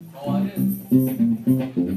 Oh, I did.